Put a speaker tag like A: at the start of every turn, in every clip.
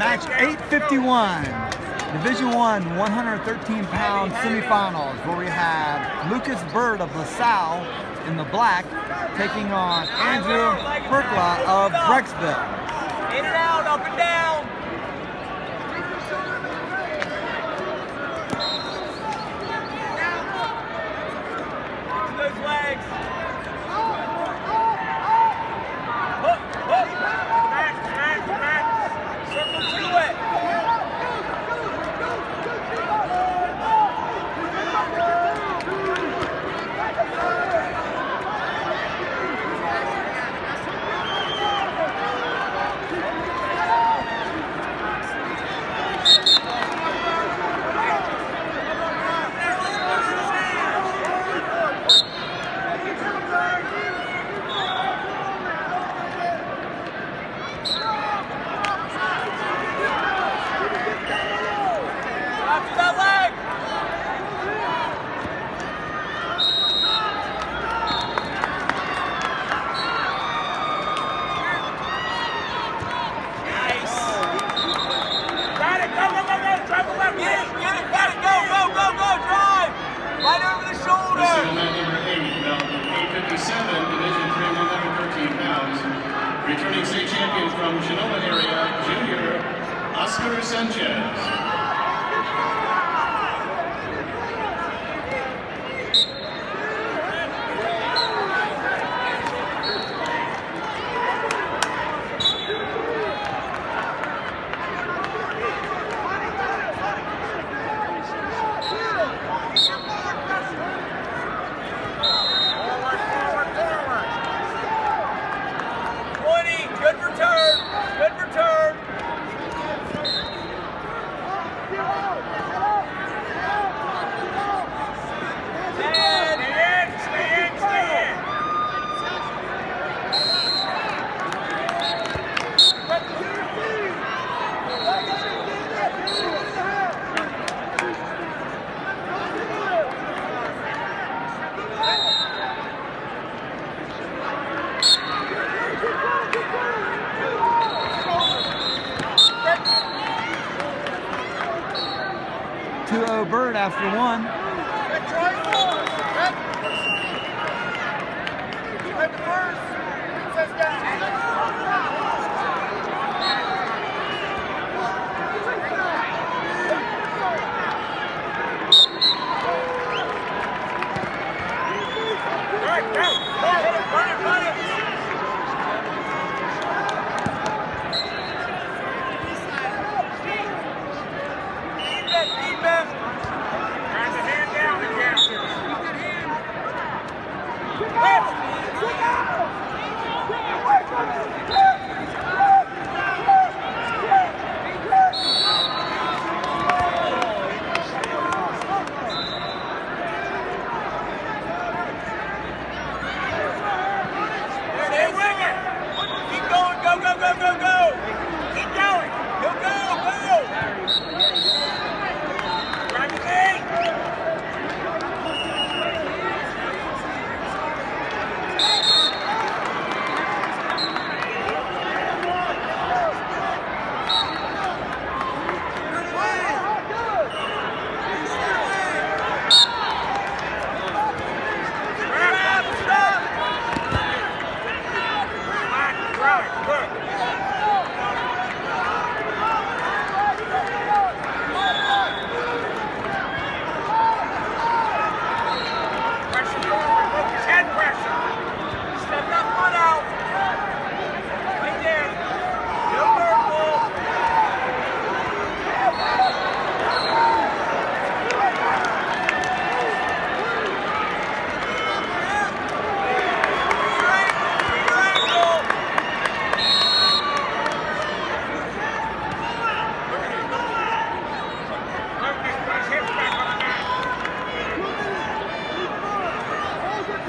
A: Match 851, Division 1, 113 pound semifinals, where we have Lucas Byrd of LaSalle in the black taking on Andrew Perelka of Brecksville.
B: In and out, up and down.
C: Returning state champion from Genoa area, junior, Oscar Sanchez.
B: Twenty. Good return. Good return. Stay in. Stay in. Stay in.
A: Byrd after one.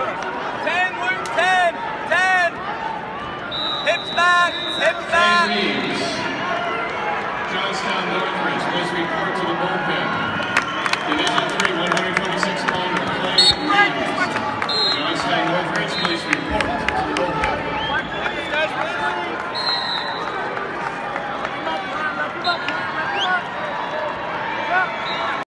B: 10, Luke, 10, 10. Hips back,
C: hips back.